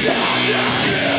Yeah, yeah, yeah.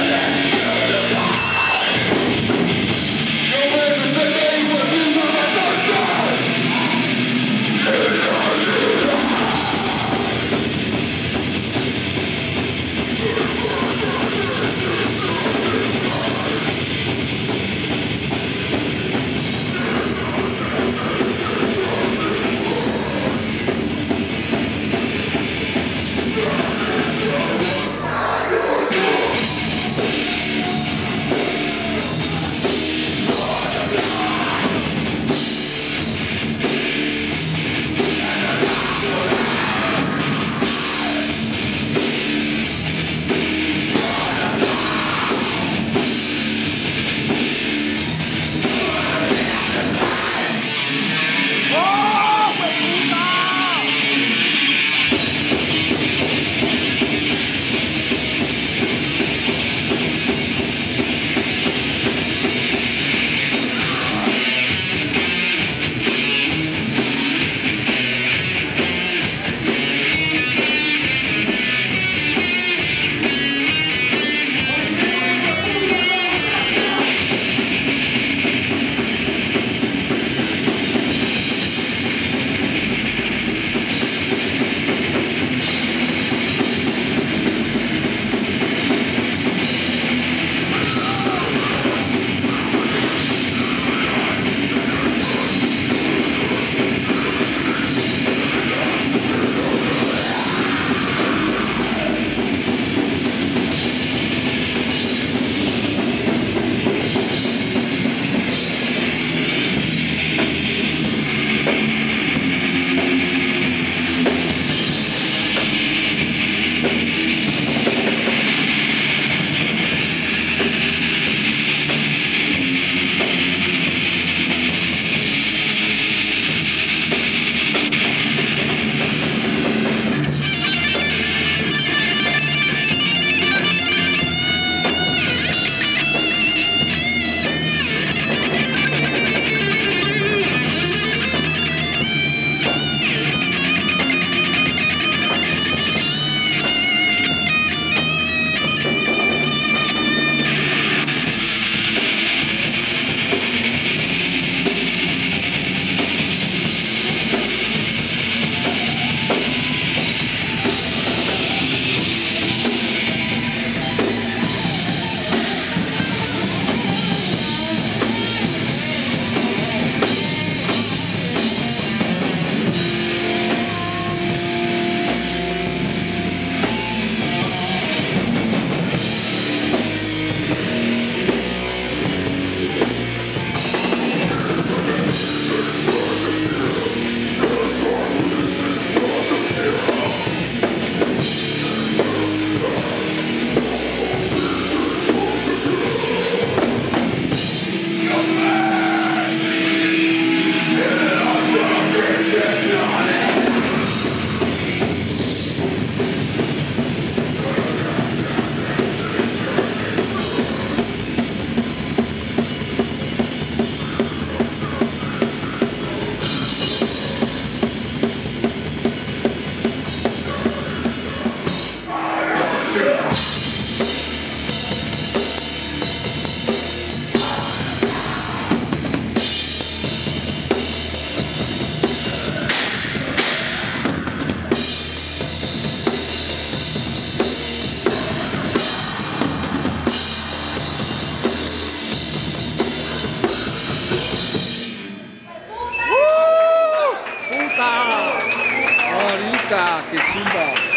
Qué chimba.